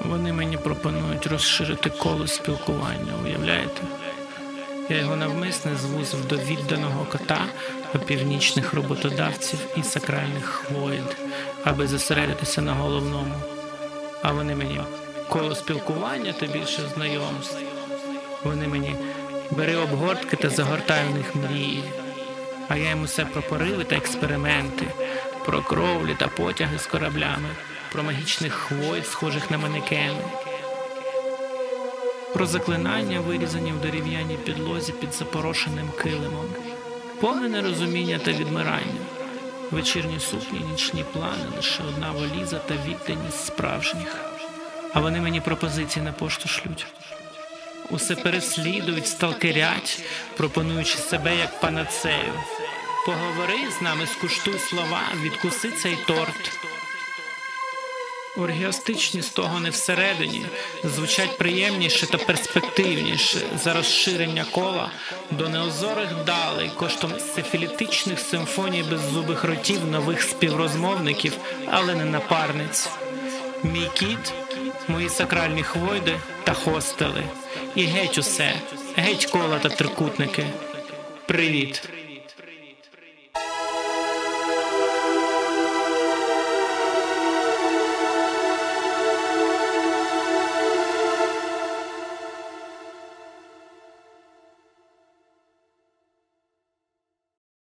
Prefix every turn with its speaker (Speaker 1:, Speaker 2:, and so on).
Speaker 1: Вони мені пропонують розширити коло спілкування, уявляєте? Я його навмисне звузив до відданого кота, північних роботодавців і сакральних хвоїд, аби зосередитися на головному. А вони мені коло спілкування та більше знайомств. Вони мені бери обгортки та загортай в них мрії. А я йому все про пориви та експерименти, про кровлі та потяги з кораблями, про магічних хвоїд, схожих на манекени, про заклинання, вирізані в дерев'яній підлозі під запорошеним килимом, повне нерозуміння та відмирання, вечірні сукні, нічні плани, лише одна валіза та відданість справжніх. А вони мені пропозиції на пошту шлють. Усе переслідують, сталкерять, пропонуючи себе як панацею. Поговори з нами, скуштуй слова, відкуси цей торт. Оргіастичні стогони всередині звучать приємніше та перспективніше за розширення кола до неозорих далей коштом сифілітичних симфоній беззубих ротів нових співрозмовників, але не напарниць. Мій кіт, мої сакральні хвойди та хостели. І геть усе, геть кола та трикутники. Привіт.